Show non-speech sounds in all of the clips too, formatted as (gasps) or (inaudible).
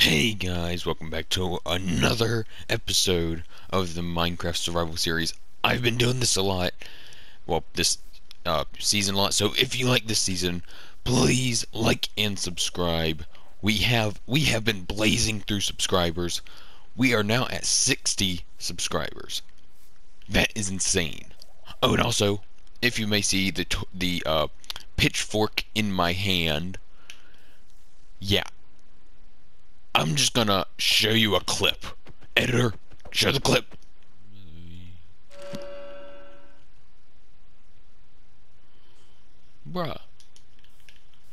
Hey guys, welcome back to another episode of the Minecraft Survival Series. I've been doing this a lot, well, this uh, season a lot, so if you like this season, please like and subscribe. We have we have been blazing through subscribers. We are now at 60 subscribers. That is insane. Oh, and also, if you may see the the uh, pitchfork in my hand, yeah, I'm just gonna show you a clip. Editor, show the clip. Bruh.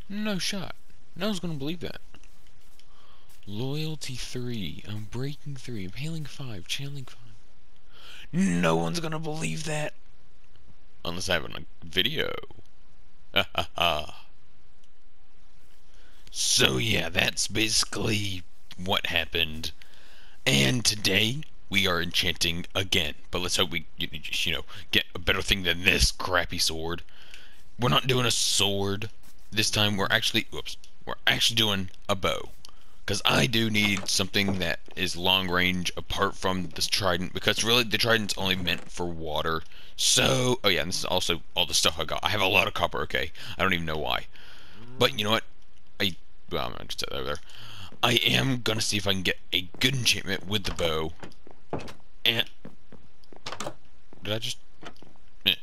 No shot. No one's gonna believe that. Loyalty 3. Unbreaking 3. Impaling 5. Channeling 5. No one's gonna believe that. Unless I have a video. Ha ha ha. So yeah, that's basically what happened. And today we are enchanting again. But let's hope we you know get a better thing than this crappy sword. We're not doing a sword this time. We're actually whoops. We're actually doing a bow. Because I do need something that is long range apart from this trident. Because really, the trident's only meant for water. So, oh yeah, and this is also all the stuff I got. I have a lot of copper, okay? I don't even know why. But you know what? I, well, I'm going to set that over there. I am to see if I can get a good enchantment with the bow. And, did I just, eh.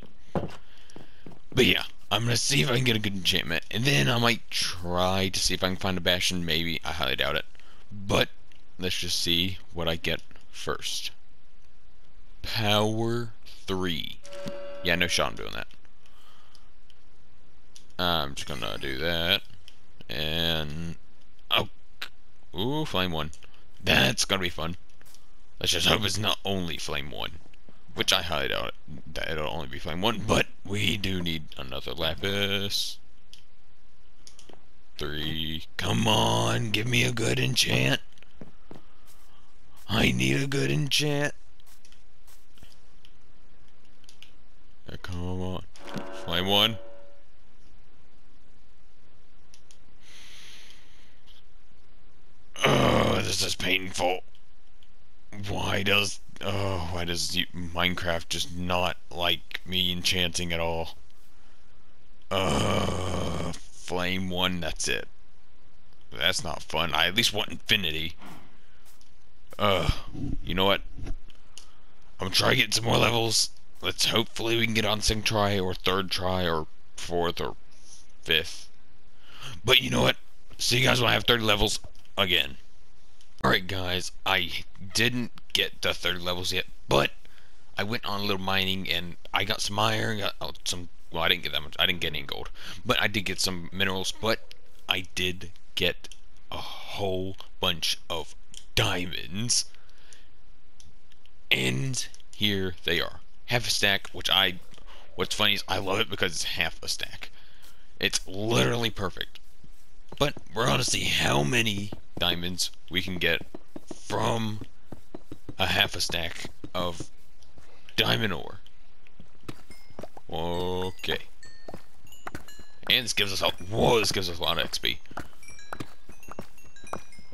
But yeah, I'm gonna see if I can get a good enchantment, and then I might try to see if I can find a bastion, maybe. I highly doubt it. But, let's just see what I get first. Power 3. Yeah, no shot I'm doing that. I'm just gonna do that. And, ooh, flame 1. That's gonna be fun. Let's just hope it's not only flame 1. Which I highly doubt that it'll only be flame 1, but we do need another lapis. Three. Come on, give me a good enchant. I need a good enchant. Yeah, come on. Flame 1. Oh, this is painful. Why does oh why does Minecraft just not like me enchanting at all? Uh, flame one. That's it. That's not fun. I at least want infinity. Uh, you know what? I'm gonna try to get some more levels. Let's hopefully we can get on second try or third try or fourth or fifth. But you know what? See you guys when I have 30 levels again. Alright guys, I didn't get the 30 levels yet, but I went on a little mining and I got some iron, got oh, some, well I didn't get that much, I didn't get any gold, but I did get some minerals, but I did get a whole bunch of diamonds. And here they are. Half a stack, which I, what's funny is I love it because it's half a stack. It's literally perfect. But we're gonna see how many diamonds we can get from a half a stack of diamond ore. Okay. And this gives us a whoa, this gives us a lot of XP.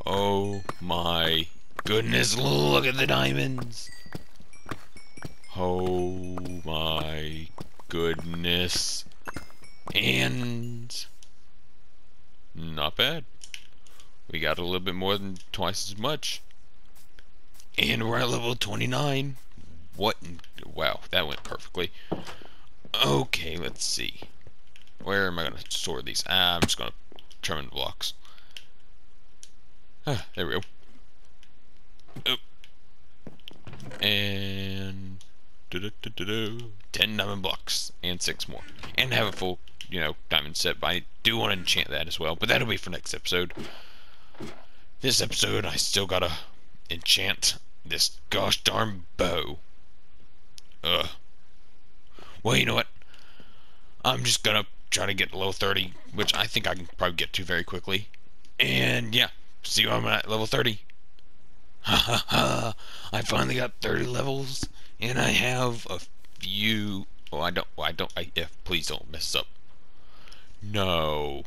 Oh my goodness, look at the diamonds. Oh my goodness. And not bad. We got a little bit more than twice as much. And we're at level 29. What? Wow, that went perfectly. Okay, let's see. Where am I going to store these? Ah, I'm just going to determine the blocks. Ah, there we go. Oh. And... Doo -doo -doo 10 diamond blocks. And 6 more. And have a full, you know, diamond set. But I do want to enchant that as well. But that'll be for next episode. This episode, I still gotta enchant this gosh darn bow. Ugh. Well, you know what? I'm just gonna try to get level 30, which I think I can probably get to very quickly. And yeah, see where I'm at level 30. Ha ha ha! I finally got 30 levels, and I have a few. Oh, I don't. I don't. I if please don't mess up. No.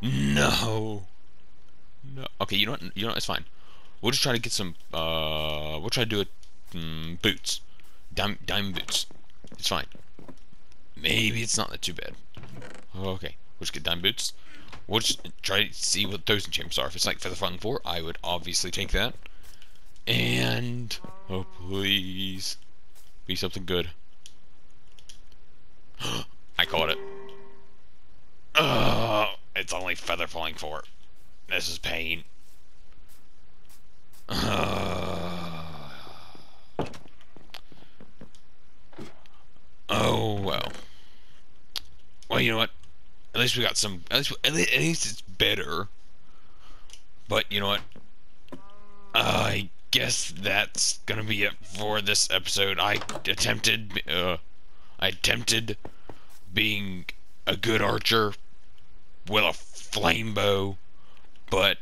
No. No. Okay, you know what? You know what? It's fine. We'll just try to get some. Uh, we'll try to do it. Mm, boots, diamond, diamond boots. It's fine. Maybe it's not that too bad. Okay, we'll just get diamond boots. We'll just try to see what those enchantments are. If it's like for the fun four, I would obviously take that. And oh please, be something good. (gasps) I caught it. It's only feather falling four. This is pain. (sighs) Oh well. Well, you know what? At least we got some. At least, at least, at least it's better. But you know what? I guess that's gonna be it for this episode. I attempted. Uh, I attempted being a good archer with a flame bow, but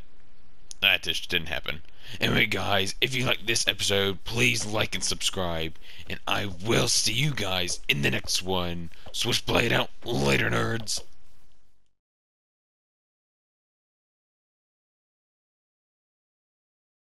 that just didn't happen. Anyway, guys, if you like this episode, please like and subscribe, and I will see you guys in the next one. Switchblade out later, nerds.